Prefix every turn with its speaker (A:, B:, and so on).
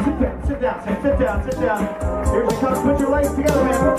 A: Sit down, sit down, sit down, sit down. Here she comes. Put your legs together, man.